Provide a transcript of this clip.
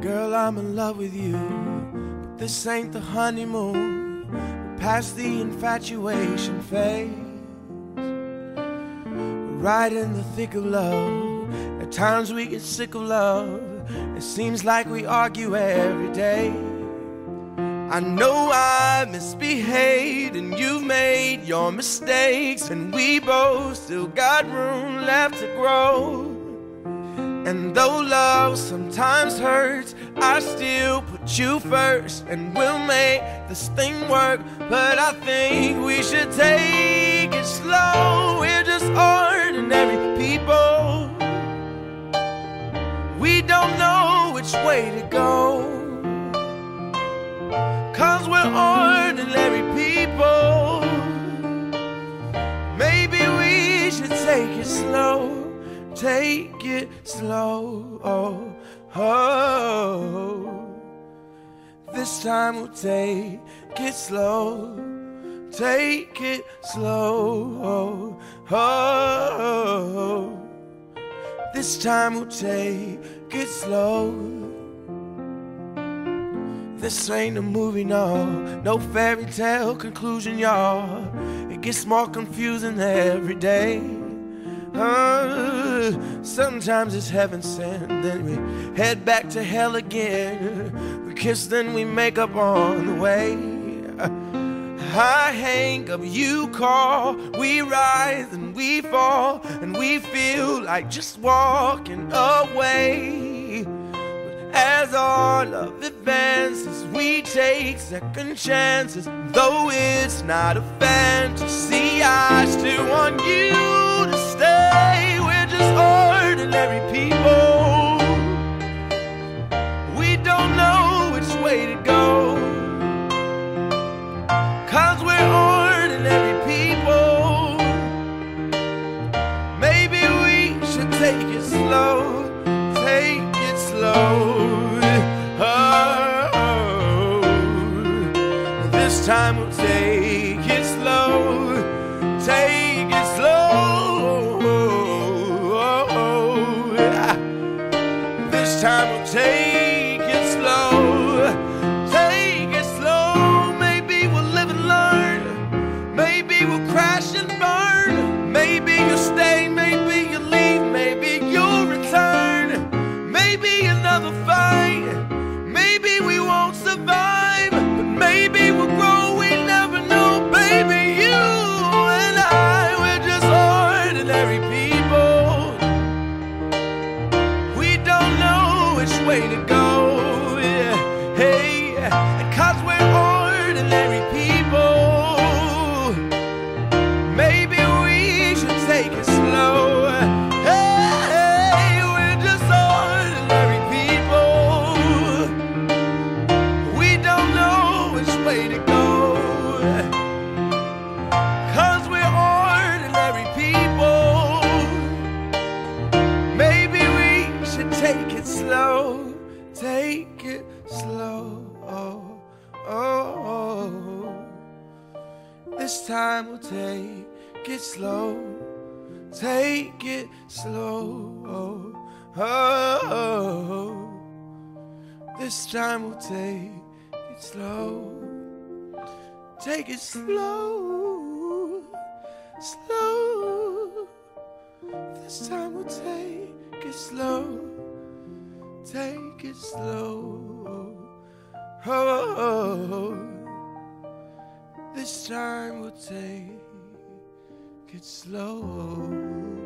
Girl, I'm in love with you, but this ain't the honeymoon. We're past the infatuation phase. Right in the thick of love. At times we get sick of love. It seems like we argue every day. I know I misbehaved and you've made your mistakes, and we both still got room left to grow. And though love sometimes hurts, I still put you first. And we'll make this thing work. But I think we should take it slow. We're just ordinary way to go. Cause we're ordinary people. Maybe we should take it slow take it slow. Oh, oh. This time we'll take it slow. Take it slow. Oh, oh. This time we'll take it slow. This ain't a movie, no, no fairy tale conclusion, y'all. It gets more confusing every day. Uh, sometimes it's heaven sent, then we head back to hell again. We kiss, then we make up on the way. I hang up, you call, we rise and we fall, and we feel like just walking away. But as our love advances, we take second chances. Though it's not a fantasy, I still want you to stay. We're just ordinary people. Time we'll take way to go. Yeah. Hey, cause we're ordinary people. Maybe we should take it This time we'll take it slow. Take it slow. Oh, oh. This time we'll take it slow. Take it slow. Slow. This time we'll take it slow. Take it slow. Oh, oh, oh. This time we'll take it slow.